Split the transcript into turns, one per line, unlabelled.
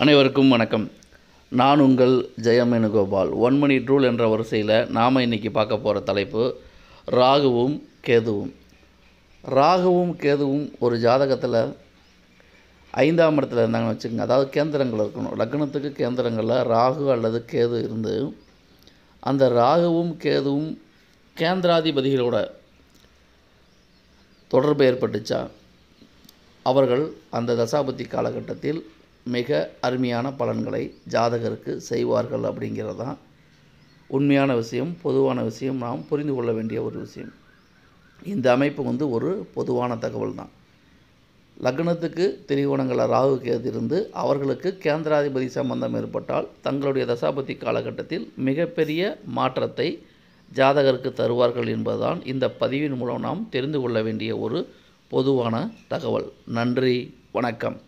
அனைவருக்கும் வணக்கம். நான் உங்கள் ஜெயமேனுகோபால். ஒன் மணி ரூல் என்ற வரிசையில் நாம் இன்றைக்கி பார்க்க போகிற தலைப்பு ராகுவும் கேதுவும். ராகுவும் கேதுவும் ஒரு ஜாதகத்தில் ஐந்தாம் இடத்துல இருந்தாங்கன்னு வச்சுக்கோங்க. அதாவது கேந்திரங்கள் இருக்கணும். லக்னத்துக்கு கேந்திரங்களில் ராகு அல்லது கேது இருந்து அந்த ராகுவும் கேதுவும் கேந்திராதிபதிகளோட தொடர்பு ஏற்பட்டுச்சா? அவர்கள் அந்த தசாபதி காலகட்டத்தில் மிக அருமையான பலன்களை ஜாதகருக்கு செய்வார்கள் அப்படிங்கிறது தான் உண்மையான விஷயம் பொதுவான விஷயம். நாம் புரிந்து கொள்ள வேண்டிய ஒரு விஷயம். இந்த அமைப்பு வந்து ஒரு பொதுவான தகவல் தான். லக்னத்துக்கு திரிகோணங்களில் ராகு கேது இருந்து அவர்களுக்கு கேந்திராதிபதி சம்பந்தம் ஏற்பட்டால் தங்களுடைய தசாபதி காலகட்டத்தில் மிகப்பெரிய மாற்றத்தை ஜாதகருக்கு தருவார்கள் என்பதுதான் இந்த பதிவின் மூலம் நாம் தெரிந்து கொள்ள வேண்டிய ஒரு பொதுவான தகவல். நன்றி வணக்கம்.